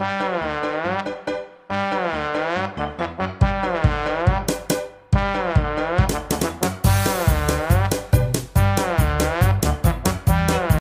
Bye.